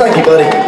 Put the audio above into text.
Thank you, buddy.